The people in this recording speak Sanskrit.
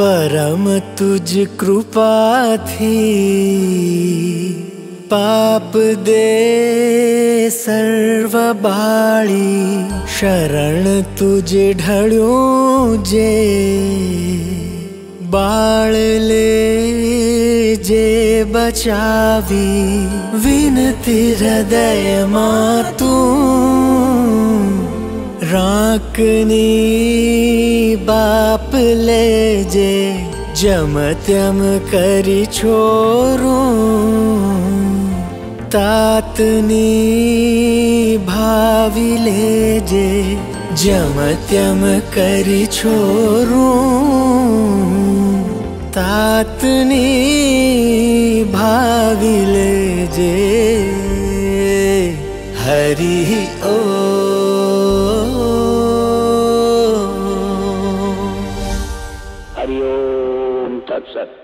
परम तुझ कृपा थी। पाप दे सर्व बाड़ी शरण जे। बाळ जे बचावी विनती हृदय मातू बाप ले जे जमत्यम करी छोरू। तातनी भावी ले जे जमत्यम करी छोरू। तातनी भावी ले जे हरि ओ हरि ओम तत्सत